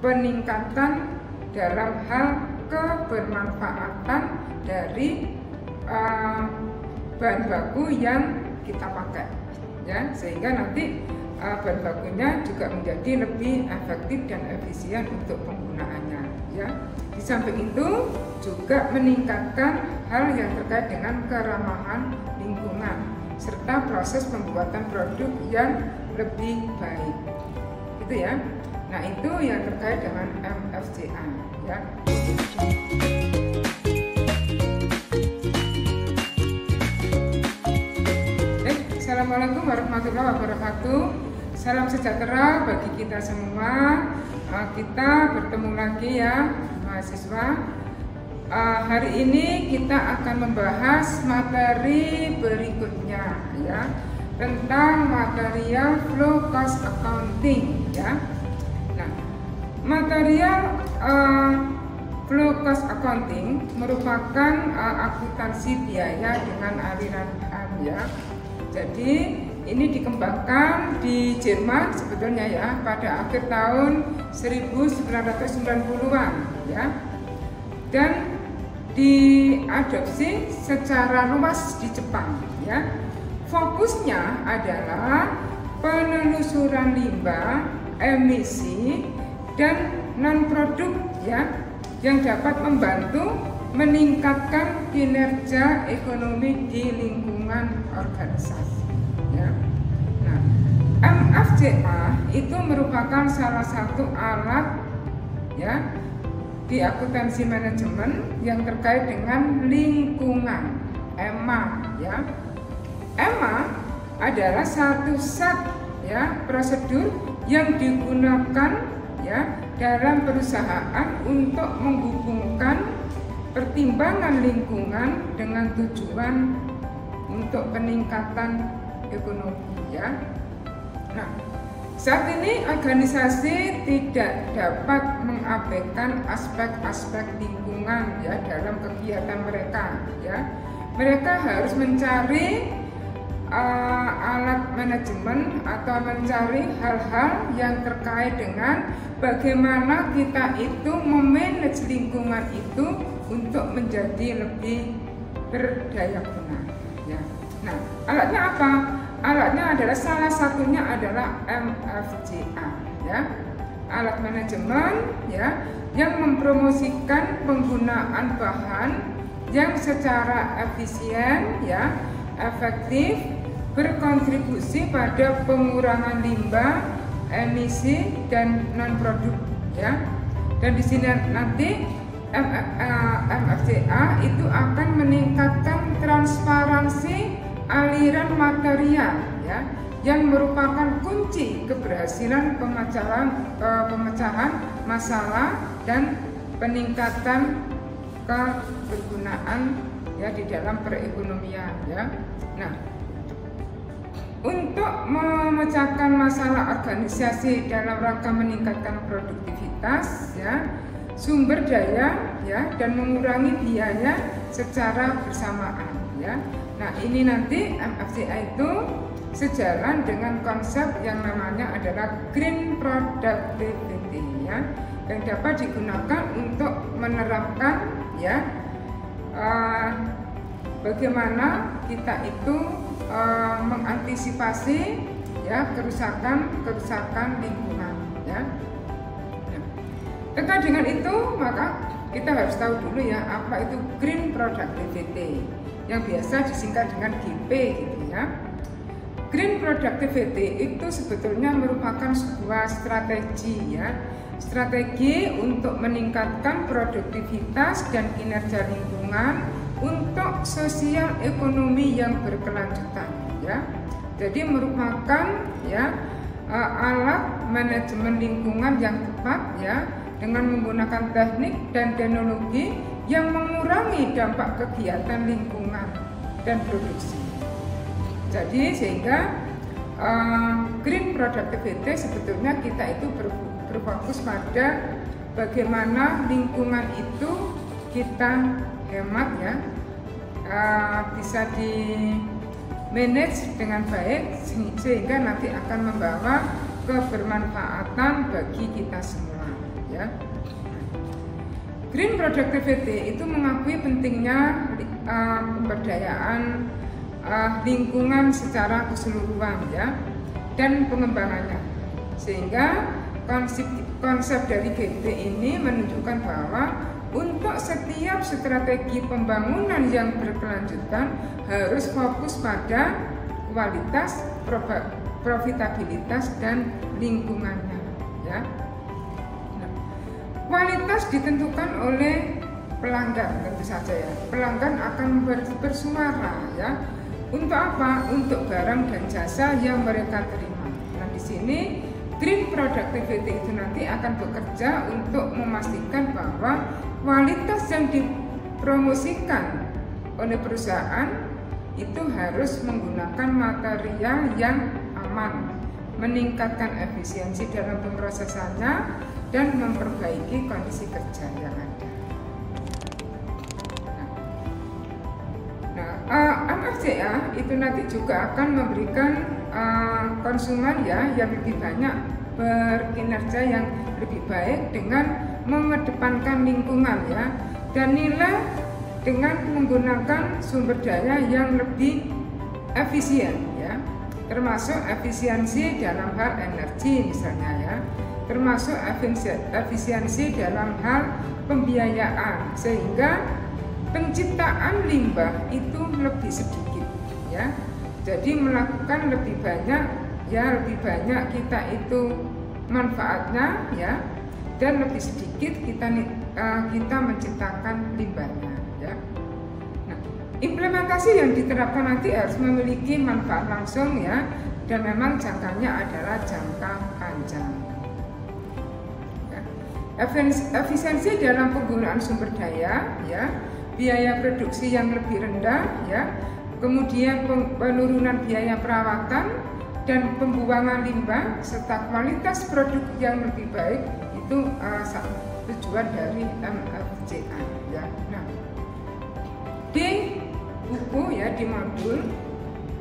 peningkatan dalam hal kebermanfaatan dari uh, bahan baku yang kita pakai ya. Sehingga nanti uh, bahan bakunya juga menjadi lebih efektif dan efisien untuk penggunaannya ya. Di samping itu juga meningkatkan hal yang terkait dengan keramahan lingkungan serta proses pembuatan produk yang lebih baik itu ya nah itu yang terkait dengan MFCA ya. Eh, Assalamualaikum warahmatullahi wabarakatuh. Salam sejahtera bagi kita semua. Uh, Kita bertemu lagi ya mahasiswa. Uh, Hari ini kita akan membahas materi berikutnya ya. Tentang material flow cost accounting ya material uh, Flow cost accounting merupakan uh, akuntansi biaya dengan aliran uang ya. Jadi ini dikembangkan di Jerman sebetulnya ya pada akhir tahun 1990-an ya. Dan diadopsi secara luas di Jepang ya. Fokusnya adalah penelusuran limbah, emisi dan non produk ya yang dapat membantu meningkatkan kinerja ekonomi di lingkungan organisasi. Ya. Nah, MFCA itu merupakan salah satu alat ya di akuntansi manajemen yang terkait dengan lingkungan EMA ya. EMA adalah satu set ya prosedur yang digunakan dalam perusahaan untuk menghubungkan pertimbangan lingkungan dengan tujuan untuk peningkatan ekonomi ya. Nah, saat ini organisasi tidak dapat mengabaikan aspek-aspek lingkungan ya dalam kegiatan mereka ya. Mereka harus mencari uh, alat manajemen atau mencari hal-hal yang terkait dengan bagaimana kita itu memanage lingkungan itu untuk menjadi lebih berdaya guna. Ya. Nah, alatnya apa? Alatnya adalah salah satunya adalah MFCA, ya, alat manajemen, ya, yang mempromosikan penggunaan bahan yang secara efisien, ya, efektif, berkontribusi pada pengurangan limbah emisi dan non produk ya dan di sini nanti MFCA itu akan meningkatkan transparansi aliran material ya yang merupakan kunci keberhasilan pemecahan pemecahan masalah dan peningkatan kebergunaan ya di dalam perekonomian ya. Nah, untuk memecahkan masalah organisasi dalam rangka meningkatkan produktivitas ya sumber daya ya dan mengurangi biaya secara bersamaan ya. Nah ini nanti MFCA itu sejalan dengan konsep yang namanya adalah green productivity ya yang dapat digunakan untuk menerapkan ya uh, bagaimana kita itu uh, mengantisipasi ya kerusakan kerusakan lingkungan ya. Nah, terkait dengan itu maka kita harus tahu dulu ya apa itu green productivity yang biasa disingkat dengan GP gitu ya. Green productivity itu sebetulnya merupakan sebuah strategi ya, strategi untuk meningkatkan produktivitas dan kinerja lingkungan untuk sosial ekonomi yang berkelanjutan ya. Jadi merupakan ya uh, alat manajemen lingkungan yang tepat ya dengan menggunakan teknik dan teknologi yang mengurangi dampak kegiatan lingkungan dan produksi. Jadi sehingga uh, green productivity sebetulnya kita itu berfokus pada bagaimana lingkungan itu kita hemat ya uh, bisa di manage dengan baik sehingga nanti akan membawa kebermanfaatan bagi kita semua ya. Green productivity itu mengakui pentingnya uh, pemberdayaan uh, lingkungan secara keseluruhan ya dan pengembangannya. Sehingga konsep konsep dari GT ini menunjukkan bahwa untuk setiap strategi pembangunan yang berkelanjutan harus fokus pada kualitas, profitabilitas dan lingkungannya ya. Kualitas ditentukan oleh pelanggan tentu saja ya. Pelanggan akan bersuara ya. Untuk apa? Untuk barang dan jasa yang mereka terima. Nah, di sini green productivity itu nanti akan bekerja untuk memastikan bahwa kualitas yang dipromosikan oleh perusahaan itu harus menggunakan material yang aman, meningkatkan efisiensi dalam pemrosesannya, dan memperbaiki kondisi kerja yang ada. Nah, uh, eh, MFCA itu nanti juga akan memberikan uh, konsumen ya yang lebih banyak berkinerja yang lebih baik dengan mengedepankan lingkungan ya dan nilai dengan menggunakan sumber daya yang lebih efisien ya. Termasuk efisiensi dalam hal energi misalnya ya. Termasuk efisiensi dalam hal pembiayaan sehingga penciptaan limbah itu lebih sedikit ya. Jadi melakukan lebih banyak ya lebih banyak kita itu manfaatnya ya dan lebih sedikit kita uh, kita menciptakan limbahnya ya. Nah implementasi yang diterapkan nanti harus memiliki manfaat langsung ya. Dan memang jangkanya adalah jangka panjang. Efisiensi dalam penggunaan sumber daya ya. Biaya produksi yang lebih rendah ya. Kemudian penurunan biaya perawatan dan pembuangan limbah serta kualitas produk yang lebih baik itu uh, tujuan dari MFCA ya nah di buku ya di modul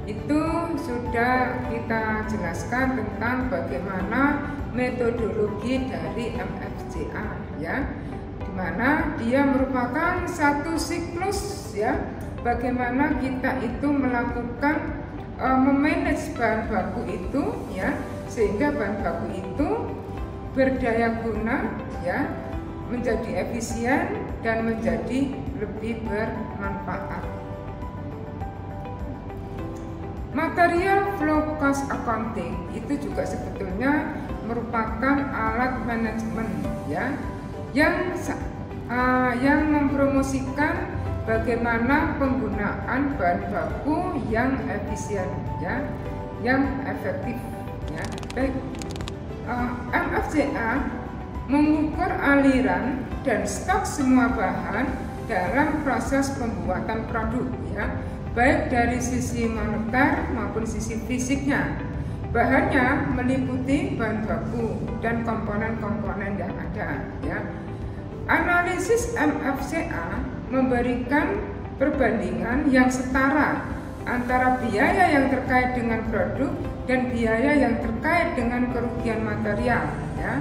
itu sudah kita jelaskan tentang bagaimana metodologi dari MFCA ya di mana dia merupakan satu siklus ya bagaimana kita itu melakukan uh, memanage bahan baku itu ya sehingga bahan baku itu berdaya guna ya menjadi efisien dan menjadi lebih bermanfaat. Material flow cost accounting itu juga sebetulnya merupakan alat manajemen ya yang uh, yang mempromosikan bagaimana penggunaan bahan baku yang efisien ya yang efektif ya baik MFCA mengukur aliran dan stok semua bahan dalam proses pembuatan produk ya baik dari sisi moneter maupun sisi fisiknya Bahannya meliputi bahan baku dan komponen-komponen yang ada. Ya. Analisis MFCA memberikan perbandingan yang setara antara biaya yang terkait dengan produk dan biaya yang terkait dengan kerugian material. Ya.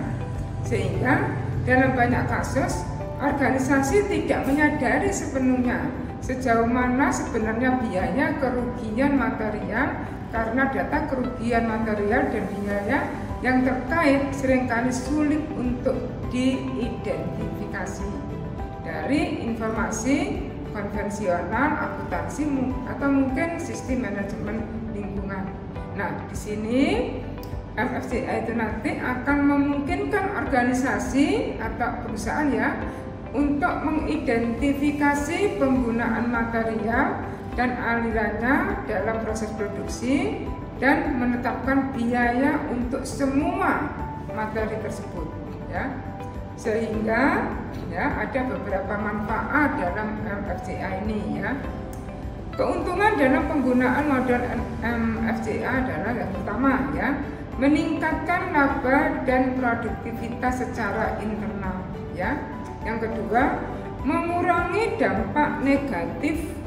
Sehingga dalam banyak kasus organisasi tidak menyadari sepenuhnya sejauh mana sebenarnya biaya kerugian material karena data kerugian material dan biaya yang terkait sering kali sulit untuk diidentifikasi dari informasi konvensional, akuntansi atau mungkin sistem manajemen lingkungan. Nah, di sini FFCA itu nanti akan memungkinkan organisasi atau perusahaan ya untuk mengidentifikasi penggunaan material dan alirannya dalam proses produksi dan menetapkan biaya untuk semua materi tersebut ya sehingga ya ada beberapa manfaat dalam MFCA ini ya keuntungan dalam penggunaan model MFCA adalah yang pertama ya meningkatkan laba dan produktivitas secara internal ya yang kedua mengurangi dampak negatif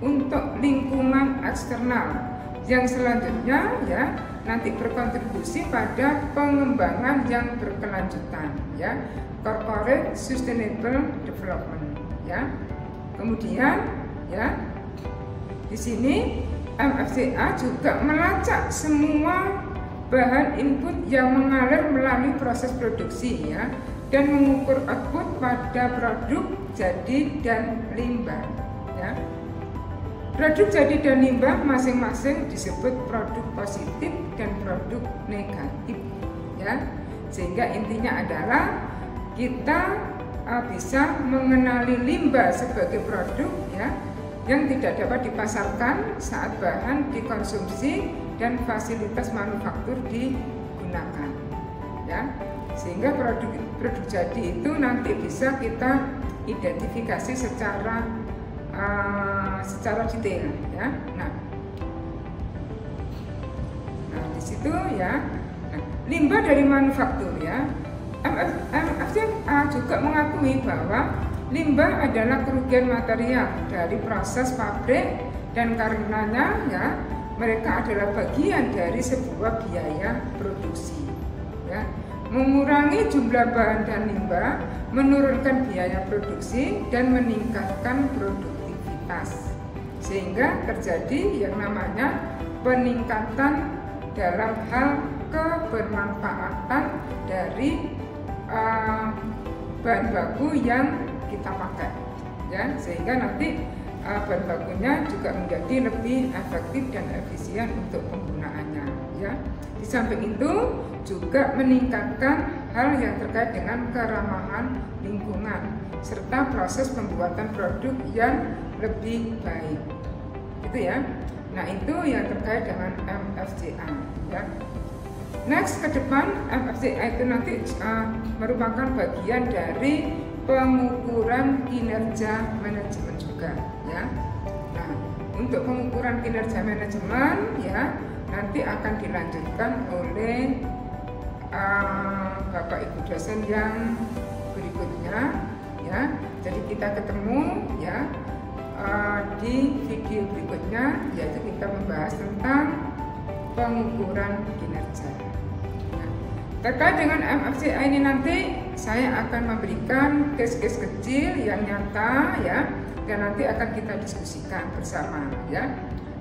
untuk lingkungan eksternal. Yang selanjutnya ya nanti berkontribusi pada pengembangan yang berkelanjutan ya. Corporate sustainable development ya. Kemudian ya di sini MFCA juga melacak semua bahan input yang mengalir melalui proses produksi ya dan mengukur output pada produk jadi dan limbah ya Produk jadi dan limbah masing-masing disebut produk positif dan produk negatif ya. Sehingga intinya adalah kita uh, bisa mengenali limbah sebagai produk ya yang tidak dapat dipasarkan saat bahan dikonsumsi dan fasilitas manufaktur digunakan ya sehingga produk produk jadi itu nanti bisa kita identifikasi secara uh, secara detail ya. Nah, nah di situ ya. Nah, limbah dari manufaktur ya. MFC juga mengakui bahwa limbah adalah kerugian material dari proses pabrik dan karenanya ya mereka adalah bagian dari sebuah biaya produksi ya mengurangi jumlah bahan dan limbah menurunkan biaya produksi dan meningkatkan produk sehingga terjadi yang namanya peningkatan dalam hal kebermanfaatan dari uh, bahan baku yang kita pakai. Ya sehingga nanti uh, bahan bakunya juga menjadi lebih efektif dan efisien untuk penggunaannya. Ya di samping itu juga meningkatkan hal yang terkait dengan keramahan lingkungan serta proses pembuatan produk yang lebih baik. Itu ya. Nah, itu yang terkait dengan MFCA ya. Next ke depan MFCA itu nanti uh, merupakan bagian dari pengukuran kinerja manajemen juga ya. Nah, untuk pengukuran kinerja manajemen ya nanti akan dilanjutkan oleh uh, Bapak Ibu dosen yang berikutnya ya. Jadi kita ketemu ya uh, di video berikutnya yaitu kita membahas tentang pengukuran kinerja. Nah, terkait dengan MFCA ini nanti saya akan memberikan case-case kecil yang nyata ya dan nanti akan kita diskusikan bersama ya.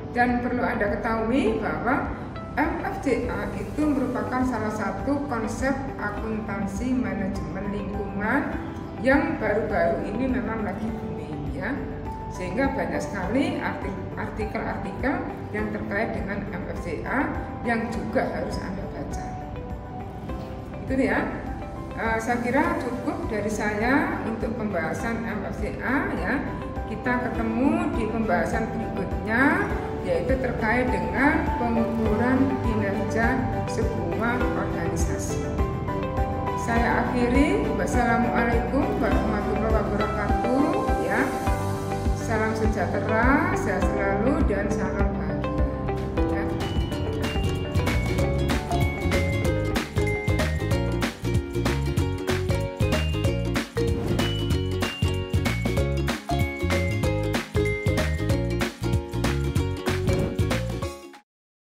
Dan perlu Anda ketahui bahwa MFCA itu merupakan salah satu konsep akuntansi manajemen lingkungan yang baru-baru ini memang lagi booming ya sehingga banyak sekali artikel-artikel yang terkait dengan MFCA yang juga harus anda baca itu ya uh, saya kira cukup dari saya untuk pembahasan MFCA ya kita ketemu di pembahasan berikutnya yaitu terkait dengan pengukuran kinerja sebuah organisasi. Saya akhiri. Wassalamualaikum warahmatullahi wabarakatuh. Salam sejahtera, sehat selalu dan salam.